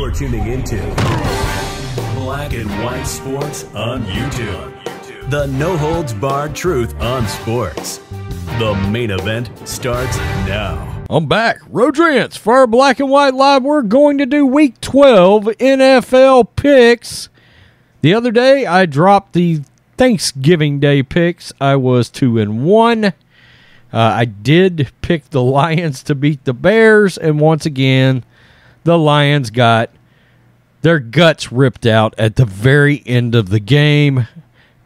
You're tuning into Black and White Sports on YouTube. The no holds barred truth on sports. The main event starts now. I'm back. Rodrance for our Black and White Live. We're going to do Week 12 NFL picks. The other day, I dropped the Thanksgiving Day picks. I was two and one. Uh, I did pick the Lions to beat the Bears, and once again, the Lions got their guts ripped out at the very end of the game.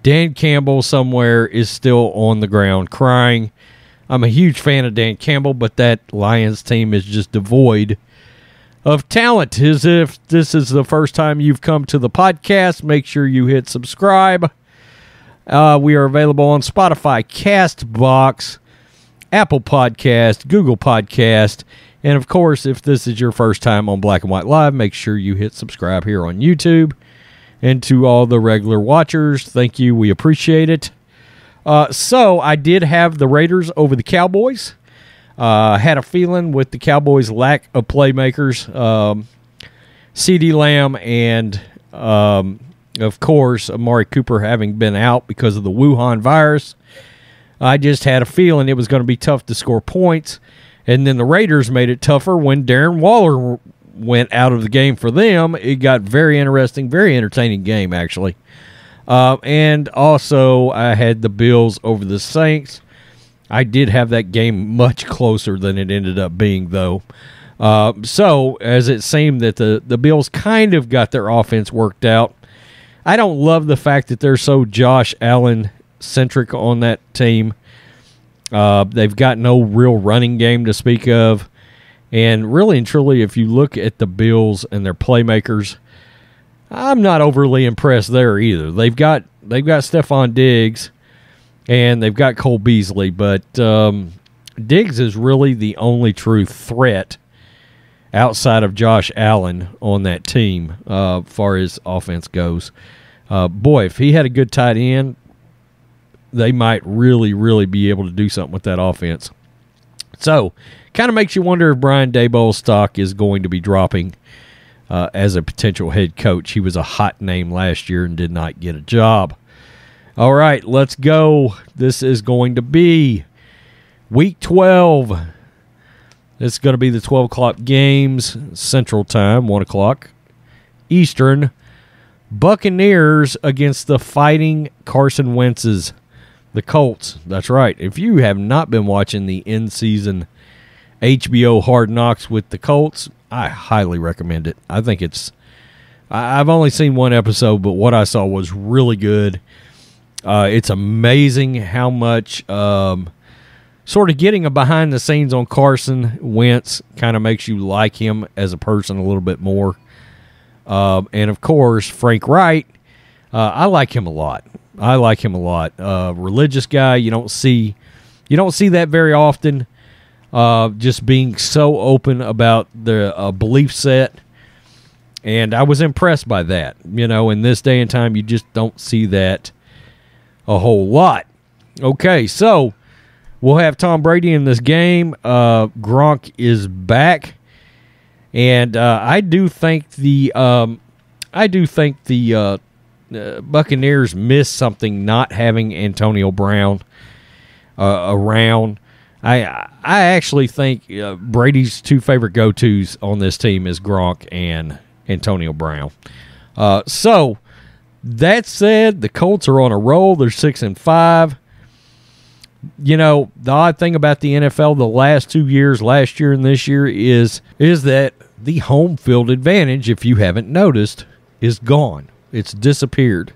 Dan Campbell somewhere is still on the ground crying. I'm a huge fan of Dan Campbell, but that Lions team is just devoid of talent. As if this is the first time you've come to the podcast, make sure you hit subscribe. Uh, we are available on Spotify, Castbox, Apple Podcast, Google Podcast, and of course, if this is your first time on Black and White Live, make sure you hit subscribe here on YouTube. And to all the regular watchers, thank you. We appreciate it. Uh, so I did have the Raiders over the Cowboys. Uh, had a feeling with the Cowboys' lack of playmakers. Um, CeeDee Lamb and, um, of course, Amari Cooper having been out because of the Wuhan virus. I just had a feeling it was going to be tough to score points. And then the Raiders made it tougher when Darren Waller went out of the game for them. It got very interesting, very entertaining game, actually. Uh, and also, I had the Bills over the Saints. I did have that game much closer than it ended up being, though. Uh, so, as it seemed that the, the Bills kind of got their offense worked out, I don't love the fact that they're so Josh Allen centric on that team. Uh, they've got no real running game to speak of. And really and truly, if you look at the Bills and their playmakers, I'm not overly impressed there either. They've got they've got Stefon Diggs and they've got Cole Beasley, but um, Diggs is really the only true threat outside of Josh Allen on that team, uh, far as offense goes. Uh, boy, if he had a good tight end, they might really, really be able to do something with that offense. So, kind of makes you wonder if Brian Daboll's stock is going to be dropping uh, as a potential head coach. He was a hot name last year and did not get a job. All right, let's go. This is going to be week 12. It's going to be the 12 o'clock games, Central Time, 1 o'clock Eastern. Buccaneers against the fighting Carson Wentz's. The Colts. That's right. If you have not been watching the in season HBO Hard Knocks with the Colts, I highly recommend it. I think it's. I've only seen one episode, but what I saw was really good. Uh, it's amazing how much um, sort of getting a behind the scenes on Carson Wentz kind of makes you like him as a person a little bit more. Uh, and of course, Frank Reich, uh, I like him a lot. I like him a lot. Uh, religious guy. You don't see you don't see that very often. Uh, just being so open about the uh, belief set, and I was impressed by that. You know, in this day and time, you just don't see that a whole lot. Okay, so we'll have Tom Brady in this game. Uh, Gronk is back, and uh, I do think the um, I do think the uh, Buccaneers missed something not having Antonio Brown uh, around. I I actually think uh, Brady's two favorite go tos on this team is Gronk and Antonio Brown. Uh, so that said, the Colts are on a roll. They're six and five. You know the odd thing about the NFL the last two years, last year and this year, is is that the home field advantage, if you haven't noticed, is gone. It's disappeared.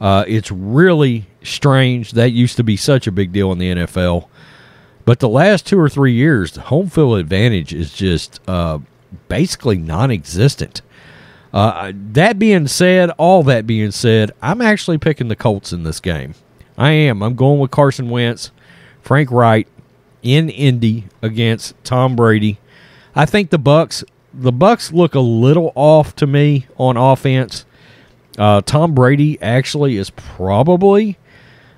Uh, it's really strange. That used to be such a big deal in the NFL. But the last two or three years, the home field advantage is just uh, basically non existent. Uh, that being said, all that being said, I'm actually picking the Colts in this game. I am. I'm going with Carson Wentz, Frank Reich in Indy against Tom Brady. I think the Bucks the Bucks look a little off to me on offense. Uh, Tom Brady actually is probably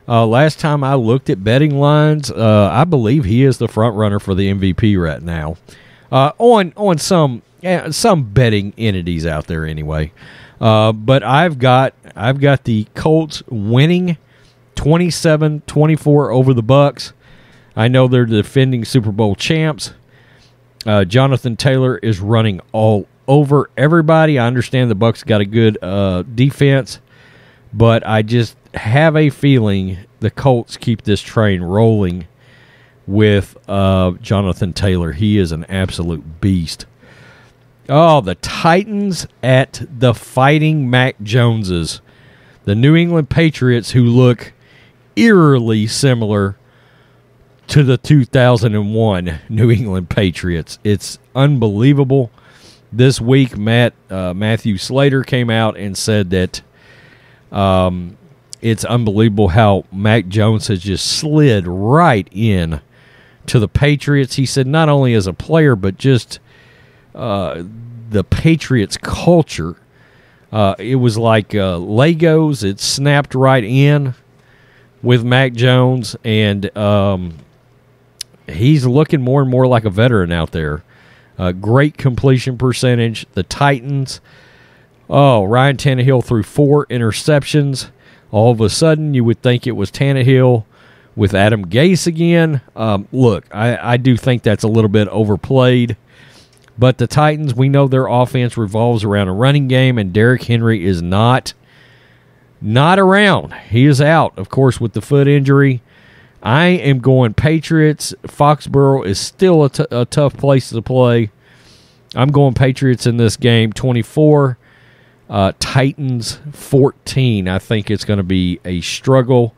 uh, last time I looked at betting lines, uh, I believe he is the front runner for the MVP right now. Uh, on on some eh, some betting entities out there anyway. Uh, but I've got I've got the Colts winning 27-24 over the Bucks. I know they're defending Super Bowl champs. Uh, Jonathan Taylor is running all over everybody. I understand the Bucks got a good uh, defense, but I just have a feeling the Colts keep this train rolling with uh, Jonathan Taylor. He is an absolute beast. Oh, the Titans at the Fighting Mac Joneses, the New England Patriots, who look eerily similar to the 2001 New England Patriots. It's unbelievable. This week, Matt uh, Matthew Slater came out and said that um, it's unbelievable how Mac Jones has just slid right in to the Patriots. He said not only as a player, but just uh, the Patriots culture. Uh, it was like uh, Legos. It snapped right in with Mac Jones, and um, he's looking more and more like a veteran out there. Uh, great completion percentage. The Titans. Oh, Ryan Tannehill threw four interceptions. All of a sudden, you would think it was Tannehill with Adam Gase again. Um, look, I, I do think that's a little bit overplayed. But the Titans, we know their offense revolves around a running game, and Derrick Henry is not not around. He is out, of course, with the foot injury. I am going Patriots. Foxborough is still a, t- a tough place to play. I'm going Patriots in this game 24, uh, Titans 14. I think it's going to be a struggle.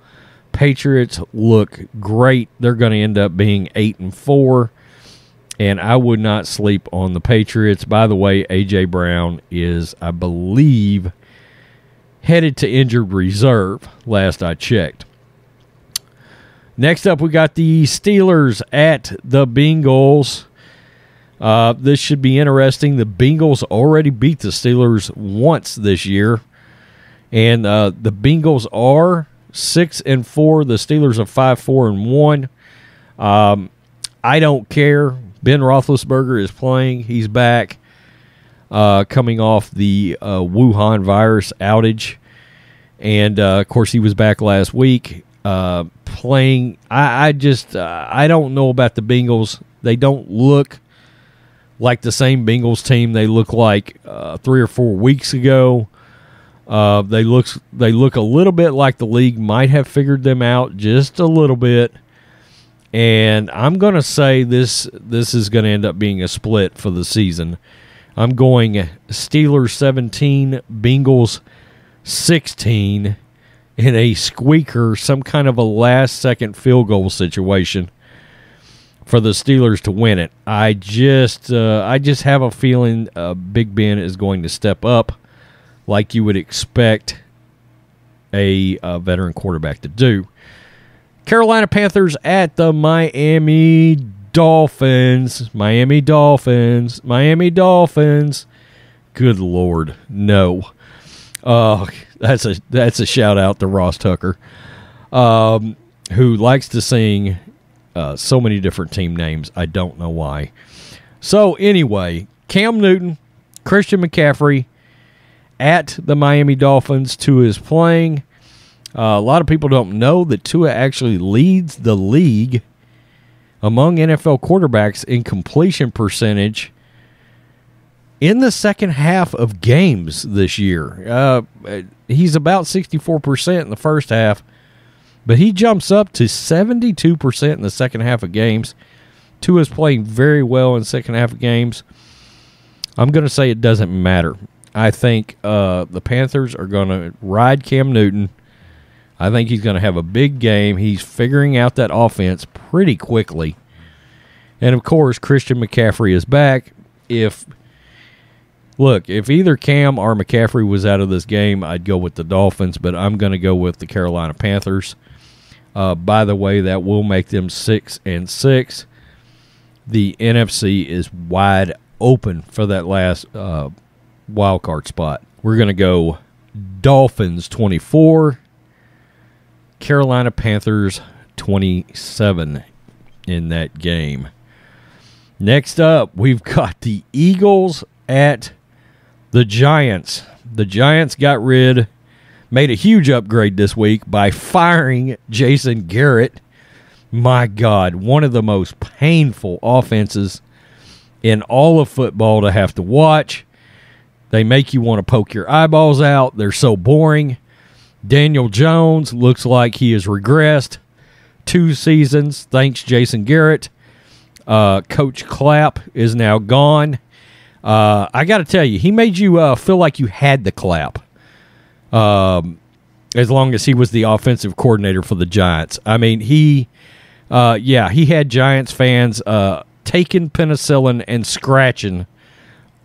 Patriots look great. They're going to end up being 8 and 4 and I would not sleep on the Patriots. By the way, AJ Brown is I believe headed to injured reserve last I checked. Next up, we got the Steelers at the Bengals. Uh, this should be interesting. The Bengals already beat the Steelers once this year, and uh, the Bengals are six and four. The Steelers are five, four, and one. Um, I don't care. Ben Roethlisberger is playing. He's back, uh, coming off the uh, Wuhan virus outage, and uh, of course he was back last week uh, playing. I, I just uh, I don't know about the Bengals. They don't look like the same Bengals team they look like uh, three or four weeks ago. Uh, they look they look a little bit like the league might have figured them out just a little bit, and I'm going to say this this is going to end up being a split for the season. I'm going Steelers 17, Bengals 16 in a squeaker, some kind of a last second field goal situation for the Steelers to win it. I just uh, I just have a feeling uh, Big Ben is going to step up like you would expect a, a veteran quarterback to do. Carolina Panthers at the Miami Dolphins. Miami Dolphins. Miami Dolphins. Good lord, no. Uh, that's a that's a shout out to Ross Tucker, um, who likes to sing uh, so many different team names. I don't know why. So anyway, Cam Newton, Christian McCaffrey at the Miami Dolphins. Tua is playing. Uh, a lot of people don't know that Tua actually leads the league among NFL quarterbacks in completion percentage in the second half of games this year. Uh, he's about 64% in the first half, but he jumps up to 72% in the second half of games. Tua's playing very well in second half of games. I'm going to say it doesn't matter. I think uh, the Panthers are going to ride Cam Newton. I think he's going to have a big game. He's figuring out that offense pretty quickly. And of course, Christian McCaffrey is back. If look, if either Cam or McCaffrey was out of this game, I'd go with the Dolphins, but I'm going to go with the Carolina Panthers. Uh, by the way, that will make them six and six. The NFC is wide open for that last uh, wild card spot. We're going to go Dolphins 24, Carolina Panthers 27 in that game. Next up, we've got the Eagles at the Giants. The Giants got rid, made a huge upgrade this week by firing Jason Garrett. My God, one of the most painful offenses in all of football to have to watch. They make you want to poke your eyeballs out. They're so boring. Daniel Jones looks like he has regressed two seasons. Thanks, Jason Garrett. Uh, Coach Clapp is now gone. Uh, I got to tell you, he made you uh, feel like you had the clap. Um, as long as he was the offensive coordinator for the Giants. I mean, he, uh, yeah, he had Giants fans uh, taking penicillin and scratching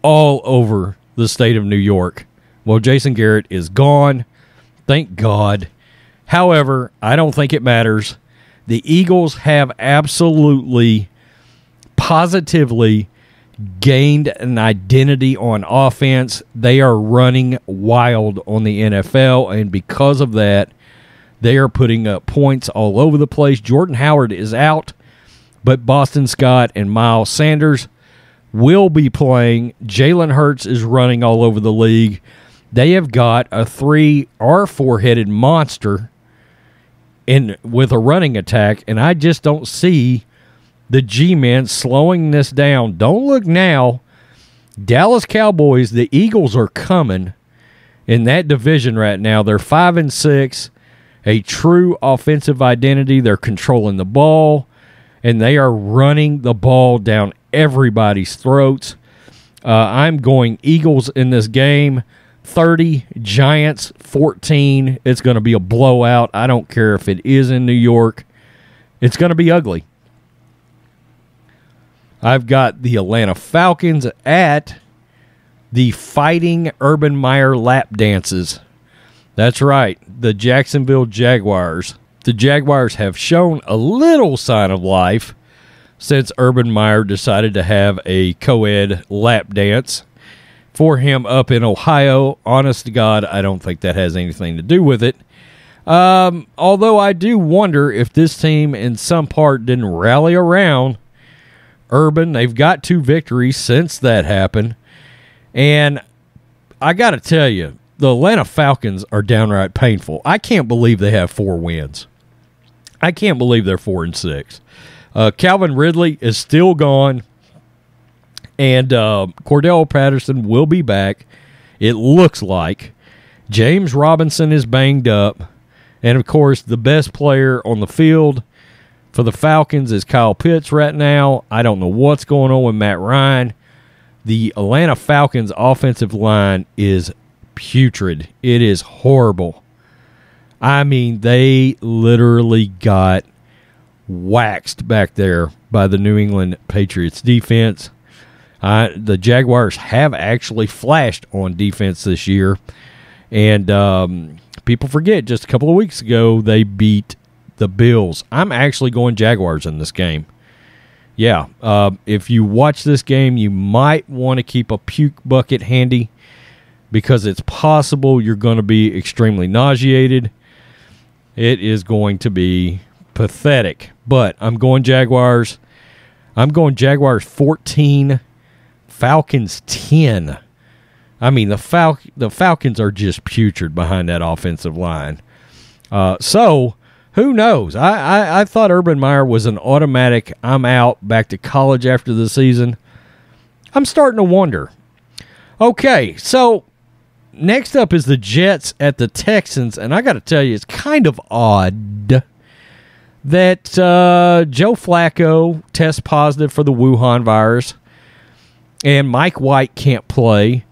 all over the state of New York. Well, Jason Garrett is gone. Thank God. However, I don't think it matters. The Eagles have absolutely, positively gained an identity on offense. They are running wild on the NFL, and because of that, they are putting up points all over the place. Jordan Howard is out, but Boston Scott and Miles Sanders will be playing. Jalen Hurts is running all over the league. They have got a three or four headed monster in with a running attack, and I just don't see the G men slowing this down. Don't look now. Dallas Cowboys, the Eagles are coming in that division right now. They're five and six, a true offensive identity. They're controlling the ball, and they are running the ball down everybody's throats. Uh, I'm going Eagles in this game. 30, Giants 14. It's going to be a blowout. I don't care if it is in New York. It's going to be ugly. I've got the Atlanta Falcons at the Fighting Urban Meyer lap dances. That's right, the Jacksonville Jaguars. The Jaguars have shown a little sign of life since Urban Meyer decided to have a co ed lap dance for him up in Ohio. Honest to God, I don't think that has anything to do with it. Um, although I do wonder if this team, in some part, didn't rally around Urban. They've got two victories since that happened. And I got to tell you, the Atlanta Falcons are downright painful. I can't believe they have four wins. I can't believe they're four and six. Uh, Calvin Ridley is still gone, and uh, Cordarrelle Patterson will be back. It looks like James Robinson is banged up, and of course, the best player on the field for the Falcons is Kyle Pitts right now. I don't know what's going on with Matt Ryan. The Atlanta Falcons offensive line is putrid. It is horrible. I mean, they literally got waxed back there by the New England Patriots defense. Uh, the Jaguars have actually flashed on defense this year. And um, people forget just a couple of weeks ago, they beat the Bills. I'm actually going Jaguars in this game. Yeah, uh, if you watch this game, you might want to keep a puke bucket handy because it's possible you're going to be extremely nauseated. It is going to be pathetic, but I'm going Jaguars. I'm going Jaguars 14, Falcons 10. I mean, the Fal- the Falcons are just putrid behind that offensive line. Uh, so who knows? I, I, I thought Urban Meyer was an automatic, I'm out, back to college after the season. I'm starting to wonder. Okay, so next up is the Jets at the Texans, and I got to tell you, it's kind of odd that uh, Joe Flacco tests positive for the Wuhan virus, and Mike White can't play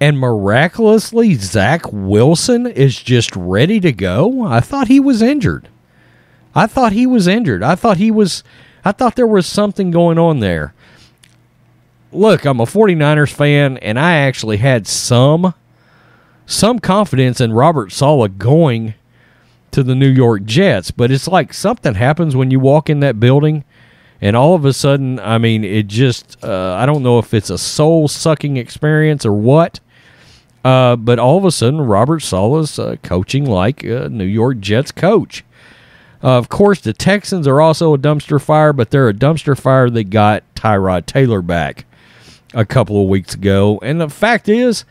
and miraculously Zach Wilson is just ready to go. I thought he was injured. I thought he was injured. I thought he was I thought there was something going on there. Look, I'm a 49ers fan and I actually had some some confidence in Robert Saleh going to the New York Jets, but it's like something happens when you walk in that building and all of a sudden, I mean, it just uh, I don't know if it's a soul sucking experience or what, uh, but all of a sudden, Robert Saleh's uh, coaching like a New York Jets coach. Uh, of course, the Texans are also a dumpster fire, but they're a dumpster fire that got Tyrod Taylor back. a couple of weeks ago. And the fact is,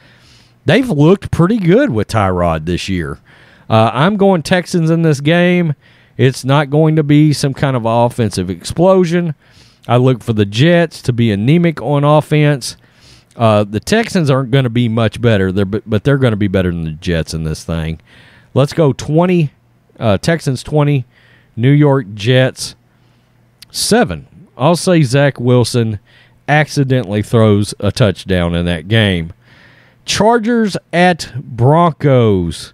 they've looked pretty good with Tyrod this year. Uh, I'm going Texans in this game. It's not going to be some kind of offensive explosion. I look for the Jets to be anemic on offense. Uh, the Texans aren't going to be much better, they're, but they're going to be better than the Jets in this thing. Let's go 20, uh, Texans 20, New York Jets 7. I'll say Zach Wilson accidentally throws a touchdown in that game. Chargers at Broncos.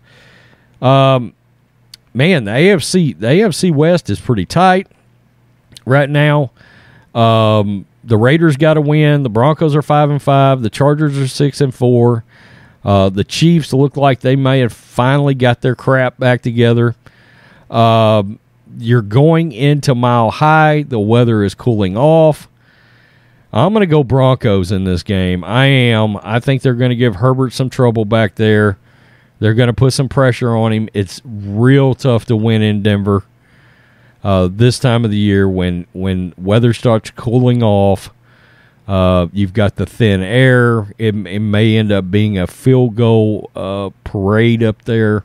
Um, man, the AFC the AFC West is pretty tight right now. Um, the Raiders got to win. The Broncos are five and five. The Chargers are six and four. Uh, the Chiefs look like they may have finally got their crap back together. Uh, you're going into mile high. The weather is cooling off. I'm going to go Broncos in this game. I am. I think they're going to give Herbert some trouble back there. They're going to put some pressure on him. It's real tough to win in Denver uh, this time of the year when when weather starts cooling off. Uh, you've got the thin air. It, it, may end up being a field goal uh, parade up there.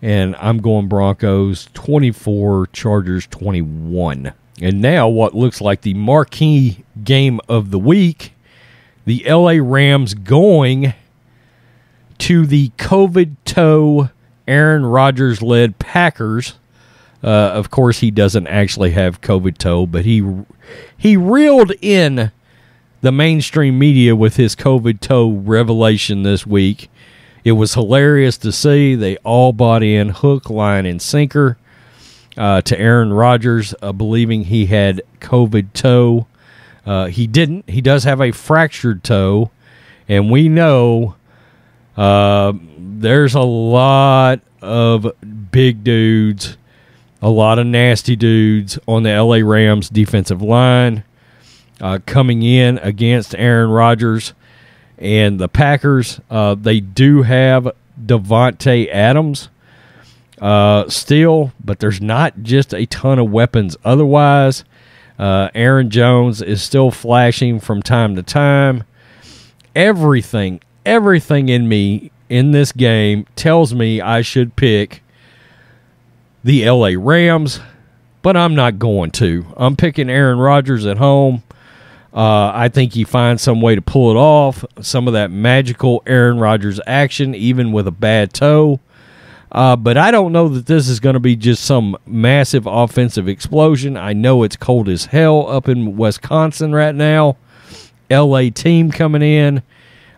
And I'm going Broncos 24, Chargers 21. And now, what looks like the marquee game of the week the LA Rams going to the COVID toe Aaron Rodgers led Packers uh, of course, he doesn't actually have COVID toe, but he he reeled in the mainstream media with his COVID toe revelation this week. It was hilarious to see. They all bought in hook, line, and sinker uh, to Aaron Rodgers, uh, believing he had COVID toe. Uh, he didn't. He does have a fractured toe, and we know uh, there's a lot of big dudes a lot of nasty dudes on the LA Rams defensive line uh, coming in against Aaron Rodgers and the Packers. Uh, they do have Davante Adams uh, still, but there's not just a ton of weapons otherwise. Uh, Aaron Jones is still flashing from time to time. Everything, everything in me in this game tells me I should pick the LA Rams, but I'm not going to. I'm picking Aaron Rodgers at home. Uh, I think he finds some way to pull it off, some of that magical Aaron Rodgers action, even with a bad toe. Uh, but I don't know that this is going to be just some massive offensive explosion. I know it's cold as hell up in Wisconsin right now. LA team coming in.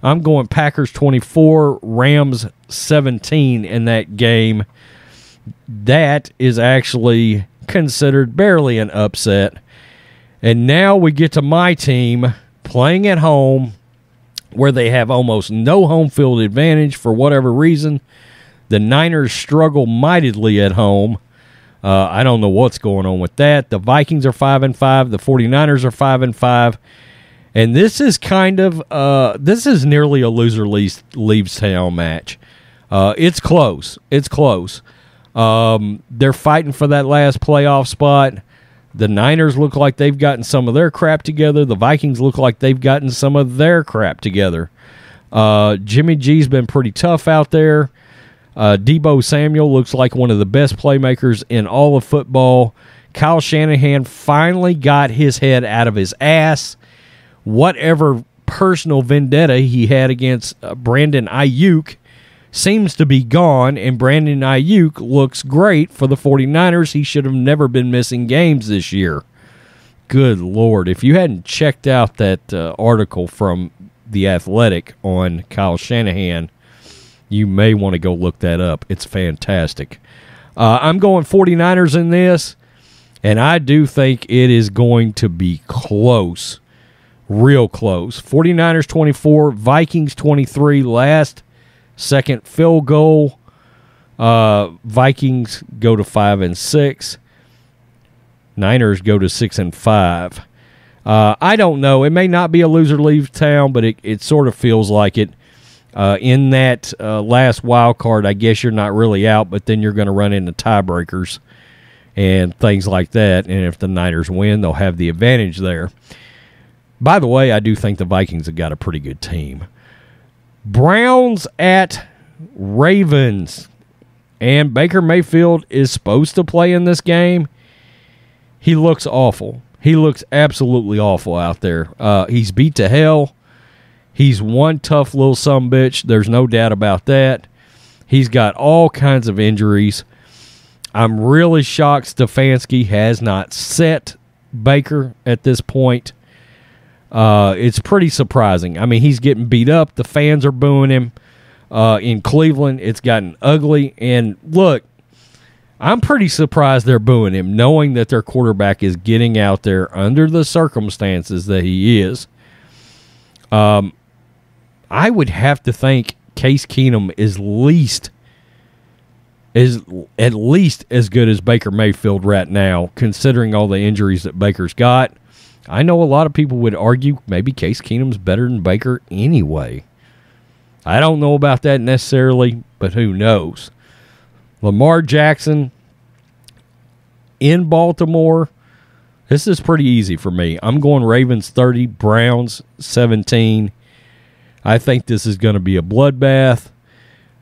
I'm going Packers 24, Rams 17 in that game that is actually considered barely an upset. And now we get to my team playing at home where they have almost no home field advantage for whatever reason. The Niners struggle mightily at home. Uh, I don't know what's going on with that. The Vikings are 5 and 5, the 49ers are 5 and 5. And this is kind of uh, this is nearly a loser leaves, town match. Uh, it's close. It's close. Um, they're fighting for that last playoff spot. The Niners look like they've gotten some of their crap together. The Vikings look like they've gotten some of their crap together. Uh, Jimmy G's been pretty tough out there. Uh, Deebo Samuel looks like one of the best playmakers in all of football. Kyle Shanahan finally got his head out of his ass. Whatever personal vendetta he had against uh, Brandon Aiyuk seems to be gone, and Brandon Aiyuk looks great for the 49ers. He should have never been missing games this year. Good Lord. If you hadn't checked out that uh, article from The Athletic on Kyle Shanahan, you may want to go look that up. It's fantastic. Uh, I'm going 49ers in this, and I do think it is going to be close. Real close. 49ers 24, Vikings 23. Last second field goal. Uh, Vikings go to five and six. Niners go to six and five. Uh, I don't know. It may not be a loser leaves town, but it, it sort of feels like it. Uh, in that uh, last wild card, I guess you're not really out, but then you're going to run into tiebreakers and things like that. And if the Niners win, they'll have the advantage there. By the way, I do think the Vikings have got a pretty good team. Browns at Ravens. And Baker Mayfield is supposed to play in this game. He looks awful. He looks absolutely awful out there. Uh, he's beat to hell. He's one tough little some bitch. There's no doubt about that. He's got all kinds of injuries. I'm really shocked Stefanski has not set Baker at this point. Uh, it's pretty surprising. I mean, he's getting beat up. The fans are booing him. Uh, in Cleveland, it's gotten ugly. And look, I'm pretty surprised they're booing him, knowing that their quarterback is getting out there under the circumstances that he is. Um, I would have to think Case Keenum is least is at least as good as Baker Mayfield right now, considering all the injuries that Baker's got. I know a lot of people would argue maybe Case Keenum's better than Baker anyway. I don't know about that necessarily, but who knows? Lamar Jackson in Baltimore. This is pretty easy for me. I'm going Ravens 30, Browns 17. I think this is going to be a bloodbath.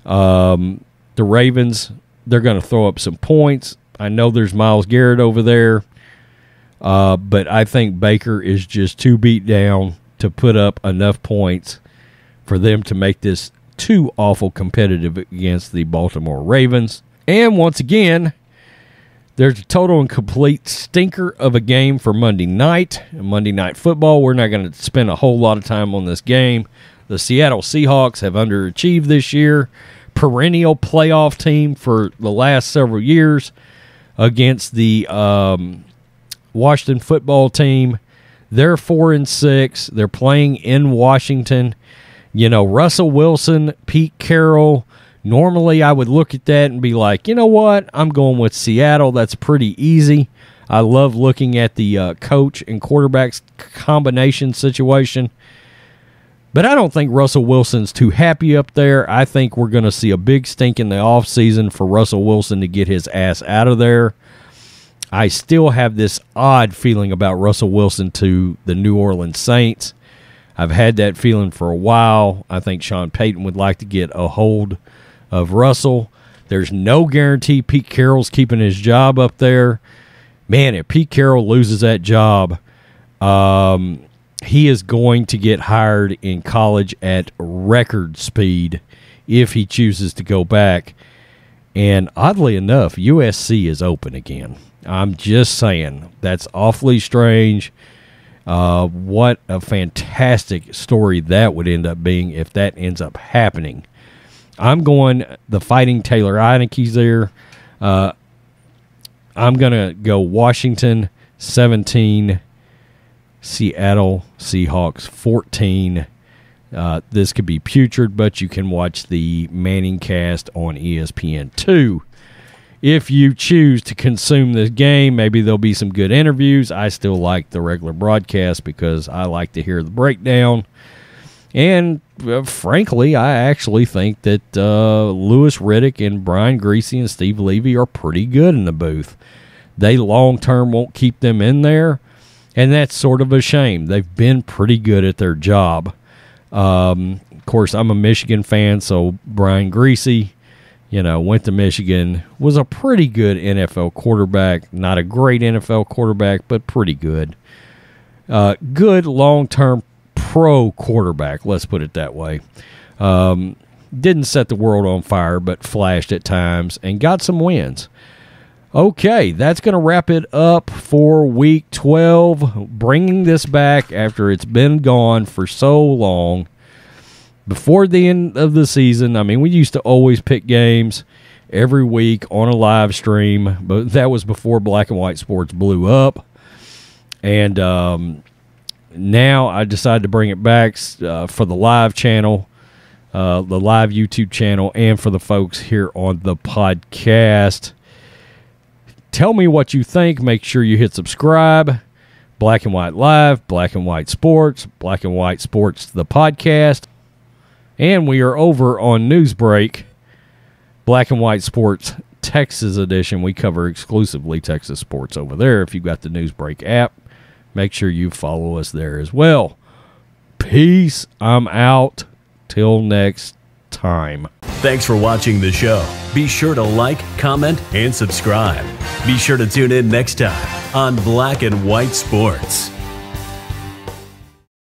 Um, the Ravens, they're going to throw up some points. I know there's Myles Garrett over there. Uh, but I think Baker is just too beat down to put up enough points for them to make this too awful competitive against the Baltimore Ravens. And once again, there's a total and complete stinker of a game for Monday night. Monday night football. We're not going to spend a whole lot of time on this game. The Seattle Seahawks have underachieved this year. Perennial playoff team for the last several years against the um, Washington football team. They're four and six. They're playing in Washington. You know, Russell Wilson, Pete Carroll. Normally, I would look at that and be like, you know what? I'm going with Seattle. That's pretty easy. I love looking at the uh, coach and quarterbacks combination situation. But I don't think Russell Wilson's too happy up there. I think we're going to see a big stink in the offseason for Russell Wilson to get his ass out of there. I still have this odd feeling about Russell Wilson to the New Orleans Saints. I've had that feeling for a while. I think Sean Payton would like to get a hold of Russell. There's no guarantee Pete Carroll's keeping his job up there. Man, if Pete Carroll loses that job, um, he is going to get hired in college at record speed if he chooses to go back. And oddly enough, USC is open again. I'm just saying that's awfully strange. Uh, what a fantastic story that would end up being if that ends up happening. I'm going the fighting Taylor Heinicke's there. Uh, I'm going to go Washington 17, Seattle Seahawks 14. Uh, this could be putrid, but you can watch the Manning cast on ESPN 2 if you choose to consume this game, maybe there'll be some good interviews. I still like the regular broadcast because I like to hear the breakdown. And uh, frankly, I actually think that uh, Louis Riddick and Brian Griese and Steve Levy are pretty good in the booth. They long term won't keep them in there, and that's sort of a shame. They've been pretty good at their job. Um, of course, I'm a Michigan fan, so Brian Griese, you know, went to Michigan, was a pretty good NFL quarterback. Not a great NFL quarterback, but pretty good. Uh, good long term pro quarterback, let's put it that way. Um, didn't set the world on fire, but flashed at times and got some wins. Okay, that's going to wrap it up for week 12. Bringing this back after it's been gone for so long before the end of the season, I mean, we used to always pick games every week on a live stream, but that was before Black and White Sports blew up. And um, now I decided to bring it back uh, for the live channel, uh, the live YouTube channel, and for the folks here on the podcast. Tell me what you think. Make sure you hit subscribe. Black and White Live, Black and White Sports, Black and White Sports, the podcast and we are over on Newsbreak, Black and White Sports Texas edition. We cover exclusively Texas sports over there. If you've got the Newsbreak app, make sure you follow us there as well. Peace. I'm out. Till next time. Thanks for watching the show. Be sure to like, comment, and subscribe. Be sure to tune in next time on Black and White Sports.